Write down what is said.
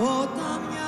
όταν μια